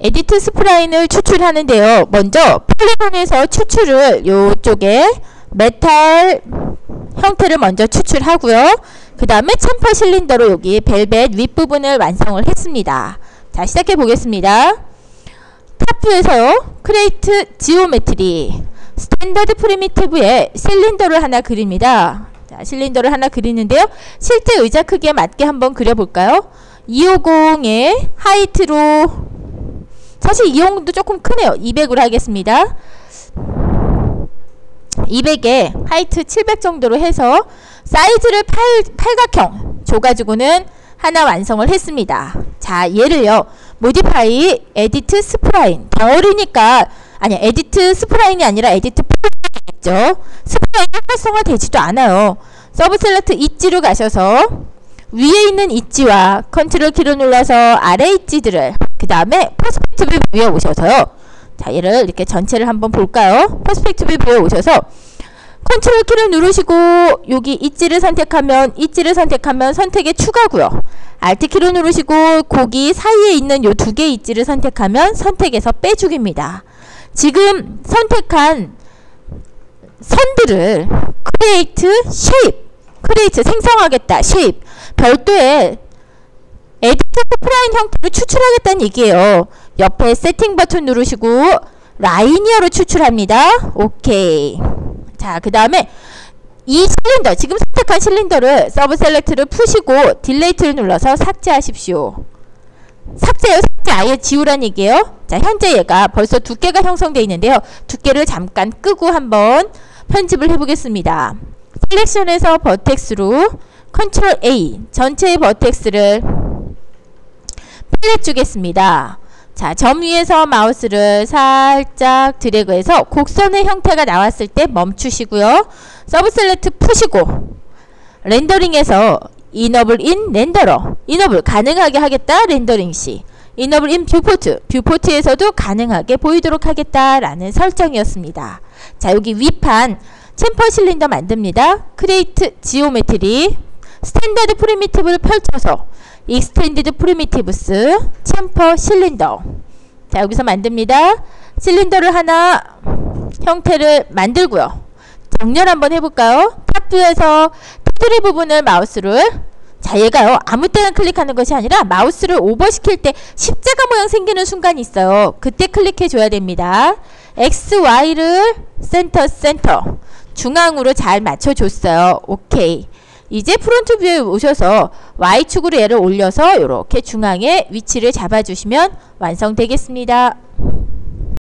edit spline을 추출하는데요. 먼저 polygon에서 추출을 요쪽에 메탈 형태를 먼저 추출하고요. 그 다음에 chamfer cylinder로 여기 벨벳 윗부분을 완성을 했습니다. 자 시작해 보겠습니다. top에서요. create geometry standard primitive에 실린더를 하나 그립니다. 자 실린더를 하나 그리는데요. 실제 의자 크기에 맞게 한번 그려볼까요? 250의 height로 사실 이 용도 조금 크네요. 200으로 하겠습니다. 200에 height 700 정도로 해서 사이즈를 팔, 팔각형 줘가지고는 하나 완성을 했습니다. 자 얘를요. modify edit spline 덩어리니까 아니 edit spline이 아니라 edit polygon이겠죠. spline이 활성화되지도 않아요. sub select edge로 가셔서 위에 있는 edge와 컨트롤 키를 눌러서 아래 edge들을 그 다음에 perspective view에 오셔서요. 자, 얘를 이렇게 전체를 한번 볼까요? perspective view에 오셔서 컨트롤 키를 누르시고 여기 edge를 선택하면 edge를 선택하면 선택에 추가고요. Alt 키를 누르시고 고기 사이에 있는 요 두 개의 edge를 선택하면 선택에서 빼주기입니다. 지금 선택한 선들을 create shape, create 생성하겠다, shape 별도의 edit spline 형태로 추출하겠다는 얘기예요. 옆에 세팅 버튼 누르시고 linear로 추출합니다. 오케이. 자, 그 다음에 이 실린더, 지금 선택한 실린더를 sub select를 푸시고 delete를 눌러서 삭제하십시오. 삭제요, 삭제 아예 지우란 얘기예요. 자, 현재 얘가 벌써 두께가 형성되어 있는데요. 두께를 잠깐 끄고 한번 편집을 해보겠습니다. selection에서 vertex로 컨트롤 A 전체의 vertex를 fillet 주겠습니다. 자, 점 위에서 마우스를 살짝 드래그해서 곡선의 형태가 나왔을 때 멈추시고요. sub select 푸시고 렌더링에서 enable in renderer enable 가능하게 하겠다 렌더링 시 enable in viewport viewport에서도 가능하게 보이도록 하겠다라는 설정이었습니다. 자 여기 위판 chamfer cylinder 만듭니다. create geometry standard primitive를 펼쳐서 extended primitives chamfer cylinder 자 여기서 만듭니다. 실린더를 하나 형태를 만들고요. 정렬 한번 해볼까요? top view에서 테두리 부분을 마우스를 자 얘가요 아무 때나 클릭하는 것이 아니라 마우스를 오버시킬 때 십자가 모양 생기는 순간이 있어요. 그때 클릭해 줘야 됩니다. X, Y를 센터 센터 중앙으로 잘 맞춰줬어요. 오케이. 이제 front view에 오셔서 Y축으로 얘를 올려서 이렇게 중앙에 위치를 잡아주시면 완성되겠습니다.